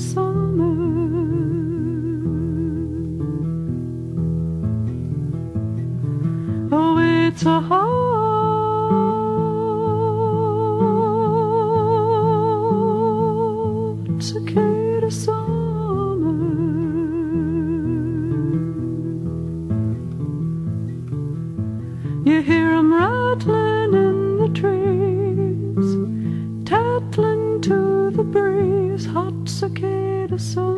summer. Oh, it's a hot cicada summer. You hear 'em rattling in the trees, tattling to the breeze, hot cicada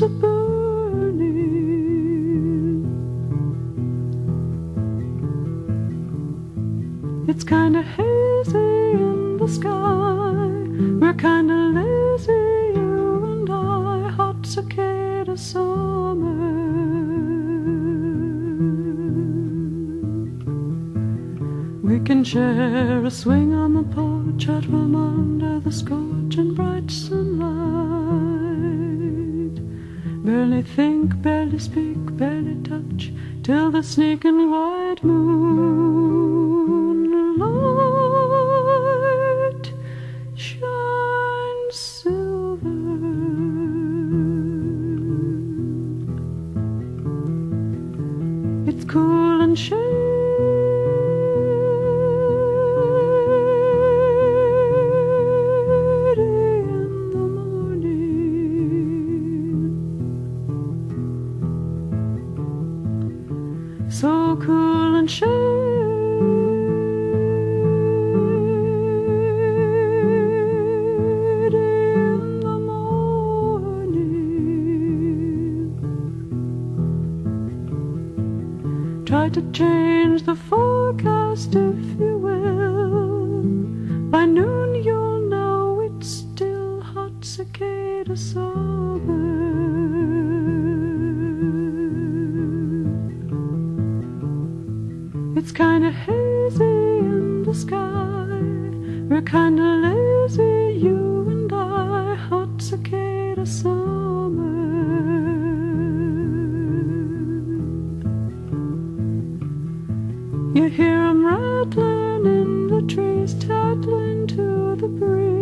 are burning. It's kinda hazy in the sky. We're kinda lazy, you and I. Hot cicada summer. We can share a swing on the porch at home under the scorching bright sunlight. Barely think, barely speak, barely touch, till the sneaking white moonlight shines silver. It's cool and shady Cool and shady in the morning. Try to change the forecast if you will. By noon you'll know it's still hot cicada summer. It's kinda hazy in the sky. We're kinda lazy, you and I. Hot cicada summer. You hear 'em rattling in the trees, tattling to the breeze.